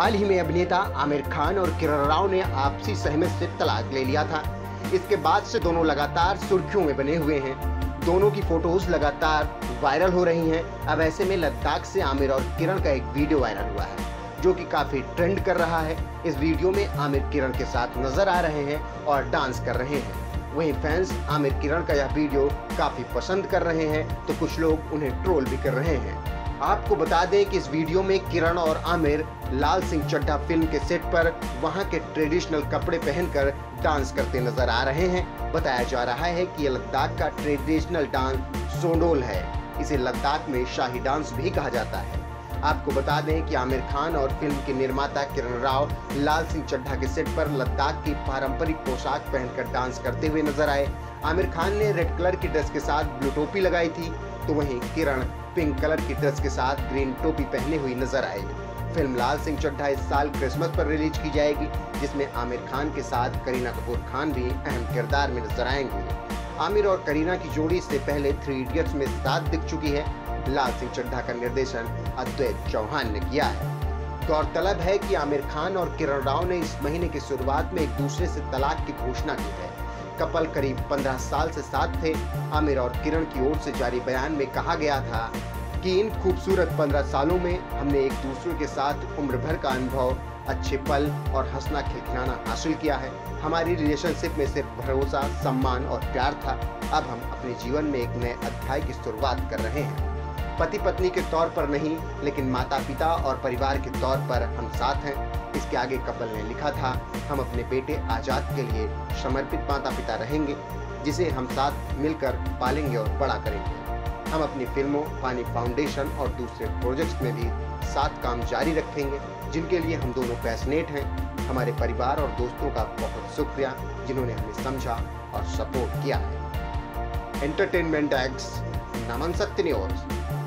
हाल ही में अभिनेता आमिर खान और किरण राव ने आपसी सहमति से तलाक ले लिया था। इसके बाद से दोनों लगातार सुर्खियों में बने हुए हैं। दोनों की फ़ोटोज़ लगातार वायरल हो रही हैं। अब ऐसे में लद्दाख से आमिर और किरण का एक वीडियो वायरल हुआ है, जो कि काफ़ी ट्रेंड कर रहा है। इस वीडियो में आमिर किरण के साथ नज़र आ रहे हैं और डांस कर रहे हैं। वहीं फैंस आमिर किरण का यह वीडियो काफ़ी पसंद कर रहे हैं तो कुछ लोग उन्हें ट्रोल भी कर रहे हैं। आपको बता दें कि इस वीडियो में किरण और आमिर लाल सिंह चड्ढा फ़िल्म के सेट पर वहाँ के ट्रेडिशनल कपड़े पहनकर डांस करते नज़र आ रहे हैं। बताया जा रहा है कि लद्दाख का ट्रेडिशनल डांस सोंडोल है। इसे लद्दाख में शाही डांस भी कहा जाता है। आपको बता दें कि आमिर खान और फ़िल्म के निर्माता किरण राव लाल सिंह चड्ढा के सेट पर लद्दाख की पारंपरिक पोशाक पहनकर डांस करते हुए नज़र आए। आमिर खान ने रेड कलर की ड्रेस के साथ ब्लू टोपी लगाई थी तो वहीं किरण पिंक कलर की ड्रेस के साथ ग्रीन टोपी पहने हुई नज़र आई फ़िल्म लाल सिंह चड्ढा इस साल क्रिसमस पर रिलीज़ की जाएगी, जिसमें आमिर खान के साथ करीना कपूर खान भी अहम किरदार में नज़र आएँगे। आमिर और करीना की जोड़ी इससे पहले थ्री इडियट्स में साथ दिख चुकी है। लाल सिंह चड्ढा का निर्देशन अद्वैत चौहान ने किया है। गौरतलब है कि आमिर खान और किरण राव ने इस महीने की शुरुआत में एक दूसरे से तलाक की घोषणा की है। कपल करीब 15 साल से साथ थे। आमिर और किरण की ओर से जारी बयान में कहा गया था कि इन खूबसूरत 15 सालों में हमने एक दूसरे के साथ उम्र भर का अनुभव, अच्छे पल और हंसना खिलखिलाना हासिल किया है। हमारी रिलेशनशिप में सिर्फ़ भरोसा, सम्मान और प्यार था। अब हम अपने जीवन में एक नए अध्याय की शुरुआत कर रहे हैं। पति पत्नी के तौर पर नहीं, लेकिन माता पिता और परिवार के तौर पर हम साथ हैं। इसके आगे कपल ने लिखा था, हम अपने बेटे आज़ाद के लिए समर्पित माता पिता रहेंगे, जिसे हम साथ मिलकर पालेंगे और बड़ा करेंगे। हम अपनी फ़िल्मों, पानी फाउंडेशन और दूसरे प्रोजेक्ट्स में भी साथ काम जारी रखेंगे, जिनके लिए हम दोनों पैसनेट हैं। हमारे परिवार और दोस्तों का बहुत शुक्रिया, जिन्होंने हमें समझा और सपोर्ट किया है। एंटरटेनमेंट एक्स नमन सत्य न्यूज़।